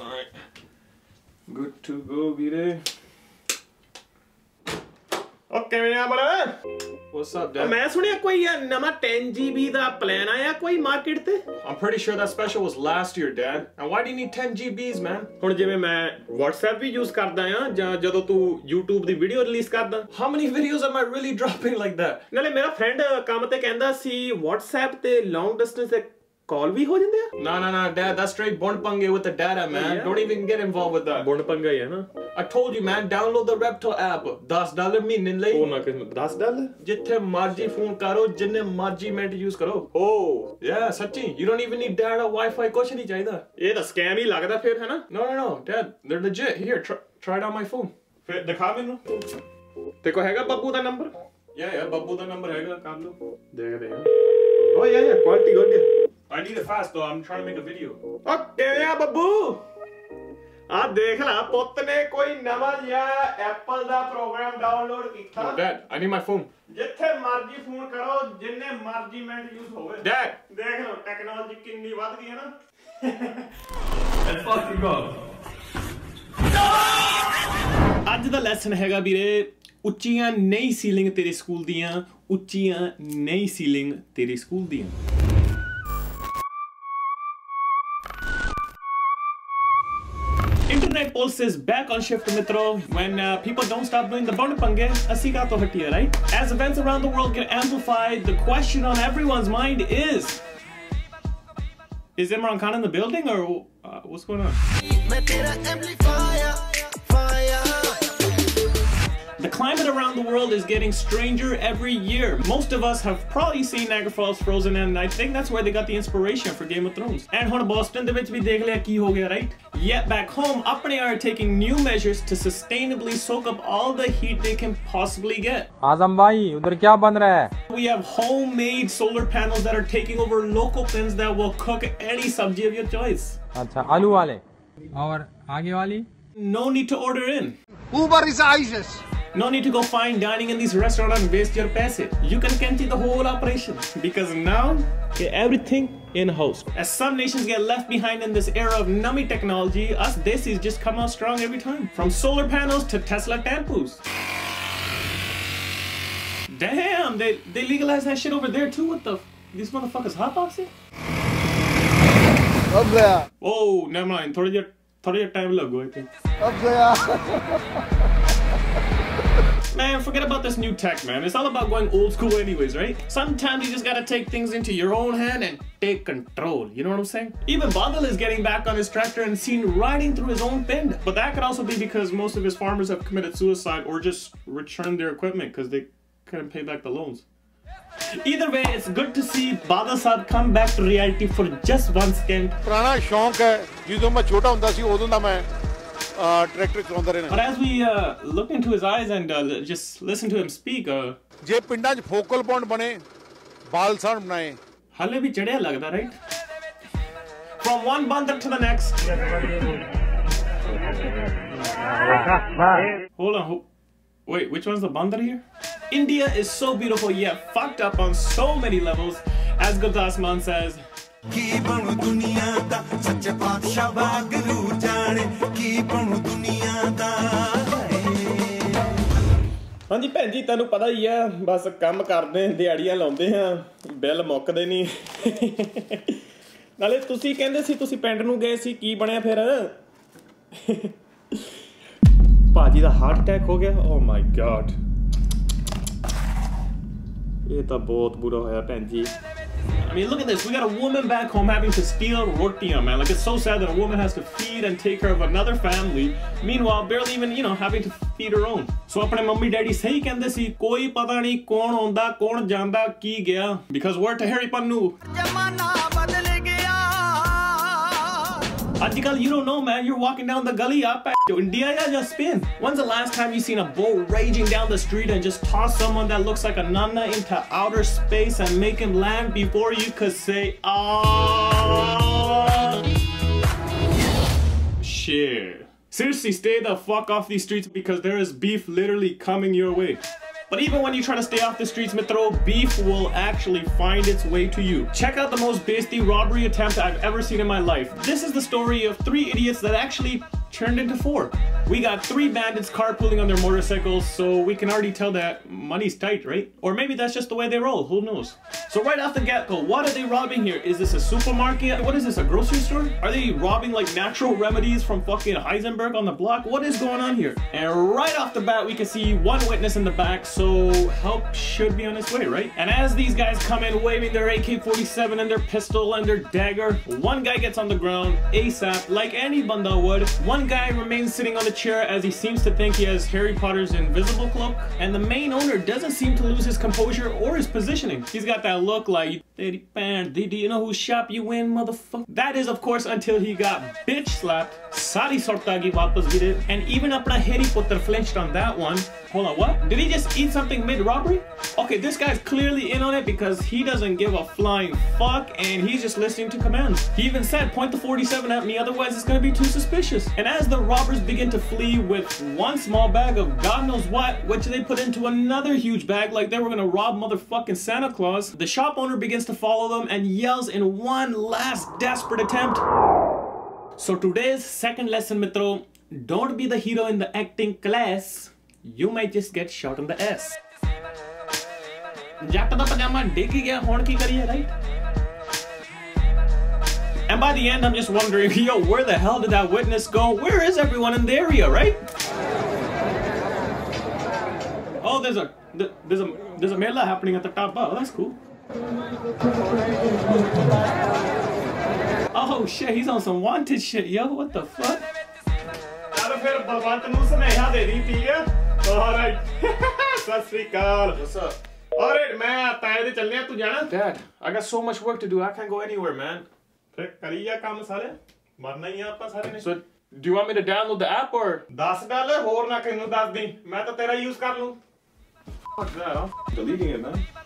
Alright. Good to go, ਵੀਰੇ okay ਮੇਰਾ ਬੜਾ What's up, Dad? ਮੈਂ ਸੁਣਿਆ ਕੋਈ ਇਹ ਨਵਾਂ 10 GB ਦਾ ਪਲਾਨ ਆਇਆ ਕੋਈ ਮਾਰਕੀਟ ਤੇ I'm pretty sure that special was last year, Dad. And why do you need 10 GBs, man? ਹੁਣ ਜਿਵੇਂ ਮੈਂ WhatsApp ਵੀ ਯੂਜ਼ ਕਰਦਾ ਆ ਜਾਂ ਜਦੋਂ ਤੂੰ YouTube ਦੀ ਵੀਡੀਓ ਰਿਲੀਜ਼ ਕਰਦਾ How many videos am I really dropping like that? ਨਾਲੇ ਮੇਰਾ ਫਰੈਂਡ ਕੰਮ ਤੇ ਕਹਿੰਦਾ ਸੀ WhatsApp ਤੇ ਲੌਂਗ ਡਿਸਟੈਂਸ ਤੇ ਕਾਲ ਵੀ ਹੋ ਜਾਂਦੇ ਆ No, no, no, Dad. That's straight born pange with the data, man. yeah? Don't even get involved with that. ਬੁਣ ਪੰਗਾ ਹੀ ਆ ਨਾ I told you, man. Download the Repto app. 10 dollar ਮਹੀਨੇ ਲਈ ਉਹ ਨਾ ਕਿਸ 10 ਡਾਲਰ ਜਿੱਥੇ ਮਰਜੀ ਫੋਨ ਕਰੋ ਜਿੰਨੇ ਮਰਜੀ ਮਿੰਟ ਯੂਜ਼ ਕਰੋ ਓ Yeah, ਸੱਚੀ you don't even need data Wi-Fi ਕੁਛ ਨਹੀਂ ਚਾਹੀਦਾ ਇਹ ਤਾਂ ਸਕੈਮ ਹੀ ਲੱਗਦਾ ਫਿਰ ਹੈ ਨਾ No, no, no, Dad. They're legit. Here, try, try it on my phone. ਫਿਰ ਦਿਖਾ ਮੈਨੂੰ ਤੇ ਕੋ ਹੈਗਾ ਬੱਬੂ ਦਾ ਨੰਬਰ Yeah, yeah. ਬੱਬੂ ਦਾ ਨੰਬਰ ਹੈਗਾ ਕਰ ਲਓ ਦੇਖਦੇ ਆ ਓ yeah yeah quality good I need it fast though. I'm trying to make a video. ਓ ਕਿਵੇਂ ਆ ਬੱਬੂ ਆ ਦੇਖ ਲੈ ਪੁੱਤ ਨੇ ਕੋਈ ਨਵਾਂ ਜਿਹਾ ਐਪਲ ਦਾ ਪ੍ਰੋਗਰਾਮ ਡਾਊਨਲੋਡ ਕੀਤਾ No, Dad, I need my phone. ਜਿੱਥੇ ਮਰਜ਼ੀ ਫੋਨ ਕਰੋ ਜਿੰਨੇ ਮਰਜ਼ੀ ਮਿੰਟ ਯੂਜ਼ ਹੋਵੇ Dad. ਦੇਖ ਲਓ ਟੈਕਨੋਲੋਜੀ ਕਿੰਨੀ ਵੱਧ ਗਈ ਹੈ ਨਾ Let's fucking go. ਅੱਜ ਦਾ ਲੈਸਨ ਹੈਗਾ ਵੀਰੇ Internet Police is back on shift, Mitro. When uh, people don't stop doing the bondapange, asika to hatiya, right? As events around the world get amplified, the question on everyone's mind is Is Imran Khan in the building or uh, what's going on? Climate around the world is getting stranger every year. Most of us have probably seen Niagara Falls frozen and I think that's where they got the inspiration for Game of Thrones. And ਹੁਣ Boston ਦੇ ਵਿੱਚ ਵੀ ਦੇਖ ਲਿਆ right? Yet back home, Apne are taking new measures to sustainably soak up all the heat they can possibly get. Azam bhai, udhar kya ban raha hai? We have homemade solar panels that are taking over local pinds that will cook any sabji of your choice. Acha, aloo wale. Aur aage wali? No need to order in. Uber is ISIS. No need to go fine dining in these restaurants and waste your paise. You can empty the whole operation because now get everything in house. As some nations get left behind in this era of nummy technology, us desis just come out strong every time. From solar panels to Tesla tampons. Damn, they they legalized that shit over there too. What the? F- these motherfuckers hotboxing? अब गया Oh, never mind. थोड़ा जिहा थोड़ा जिहा time लगो I think. अब गया Man, forget about this new tech, man. It's all about going old school, anyways, right? Sometimes you just gotta take things into your own hand and take control. You know what I'm saying? Even Badal is getting back on his tractor and seen riding through his own bin. But that could also be because most of his farmers have committed suicide or just returned their equipment because they couldn't pay back the loans. Either way, it's good to see Badal Saab come back to reality for just one stint. ਪੁਰਾਣਾ ਸ਼ੌਂਕ ਹੈ ਜਦੋਂ ਮੈਂ ਛੋਟਾ ਹੁੰਦਾ ਸੀ ਉਦੋਂ ਦਾ ਮੈਂ uh, ਚਲਾਉਂਦਾ ਰਹਿਣਾ But as we uh, look into his eyes and uh, just listen to him speak, uh, ਜੇ ਪਿੰਡਾਂ 'ਚ ਫੋਕਲ ਪੁਆਇੰਟ ਬਣੇ ਬਾਲਸਣ ਬਣਾਏ ਹਾਲੇ ਵੀ ਚੜਿਆ ਲੱਗਦਾ ਰਾਈਟ From one ਬੰਦਰ to the next. Hold on. Wait, which one's the bandar here? India is so beautiful yet fucked up on so many levels. As Gurdas Maan says, ਕੀ ਬਣੂ ਦੁਨੀਆ ਦਾ? ਸੱਚੇ ਪਾਤਸ਼ਾਹ ਵਾਗਰੂ ਜਾਣੇ, ਕੀ ਬਣੂ ਦੁਨੀਆ ਦਾ? ਹਾਂਜੀ ਭੈਣ ਜੀ, ਤੁਹਾਨੂੰ ਪਤਾ ਹੀ ਆ, ਬਸ ਕੰਮ ਕਰਦੇ, ਦਿਹਾੜੀਆਂ ਲਾਉਂਦੇ ਆ, ਬਿੱਲ ਮੁੱਕਦੇ ਨਹੀਂ। ਨਾਲੇ ਤੁਸੀਂ ਕਹਿੰਦੇ ਸੀ ਤੁਸੀਂ ਪਿੰਡ ਨੂੰ ਗਏ ਸੀ, ਕੀ ਬਣਿਆ ਫਿਰ? ਭਾਜੀ ਦਾ ਹਾਰਟ ਅਟੈਕ ਹੋ ਗਿਆ। ਓ ਮਾਈ ਗॉड ਇਹ ਤਾਂ ਬਹੁਤ ਬੁਰਾ ਹੋਇਆ ਭੈਣ ਜੀ। I mean, look at this. We got a woman back home having to steal rotiya, man. Like, it's so sad that a woman has to feed and take care of another family. Meanwhile, barely even, you know, having to feed her own. So, apne mummy daddy sahi kende si, koi pata nahi kon onda, kon janda ki gaya. Because word to Harry Pannu. You don't know, man. You're walking down the gully up at India, yeah, just spin. When's the last time you seen a bull raging down the street and just toss someone that looks like a nana into outer space and make him land before you could say, ah? Shit. Seriously, stay the fuck off these streets because there is beef literally coming your way. But even when you try to stay off the streets, Mitro, beef will actually find its way to you. Check out the most beastie robbery attempt I've ever seen in my life. This is the story of three idiots that actually turned into four. We got three bandits carpooling on their motorcycles, so we can already tell that money's tight, right? Or maybe that's just the way they roll, who knows? So right off the get-go, what are they robbing here? Is this a supermarket? What is this, a grocery store? Are they robbing like natural remedies from fucking Heisenberg on the block? What is going on here? And right off the bat, we can see one witness in the back, so help should be on its way, right? And as these guys come in waving their AK-47 and their pistol and their dagger, one guy gets on the ground ASAP, like any banda would. One guy remains sitting on the chair as he seems to think he has Harry Potter's invisible cloak, and the main owner doesn't seem to lose his composure or his positioning. He's got that look like, do you know whose shop you in, motherfucker? That is, of course, until he got bitch slapped, sari sortagi wapas gire, and even apna Harry Potter flinched on that one. Hold on, what? Did he just eat something mid-robbery? Okay, this guy's clearly in on it because he doesn't give a flying fuck and he's just listening to commands. He even said, point the 47 at me, otherwise it's gonna be too suspicious. And as the robbers begin to flee with one small bag of God knows what, which they put into another huge bag like they were gonna rob motherfucking Santa Claus, the shop owner begins to follow them and yells in one last desperate attempt. So today's second lesson, Mitro, don't be the hero in the acting class. You might just get shot in the ass. ਜੱਟ ਦਾ ਪਜਾਮਾ ਡਿੱਗ ਗਿਆ ਹੁਣ ਕੀ ਕਰੀਏ right? And by the end, I'm just wondering, yo, where the hell did that witness go? Where is everyone in the area, right? Oh, there's a there's a there's a mela happening at the top. Oh, that's cool. Oh shit, he's on some wanted shit, yo. What the fuck? ਚੱਲ ਫਿਰ ਬਲਵੰਤ ਨੂੰ ਸੁਨੇਹਾ ਦੇ ਦੀ ਠੀਕ ਹੈ all right Sat Sri ਅਕਾਲ What's up? All right ਮੈਂ ਤਾਏ ਦੇ ਚੱਲਿਆ ਤੂੰ ਜਾਣਾ Dad, I got so much work to do. I can't go anywhere, man. ਫਿਰ ਕਰੀ ਜਾ ਕੰਮ ਸਾਰੇ ਮਰਨਾ ਹੀ ਆ ਆਪਾਂ ਸਾਰੇ ਨੇ So, do you want me to download the app or? 10 dollar ਹੋਰ ਨਾ ਕਿਨੂੰ ਦੱਸ ਦੀ ਮੈਂ ਤਾਂ ਤੇਰਾ ਯੂਜ਼ ਕਰ ਲੂੰ Fuck that, I'm deleting it, man.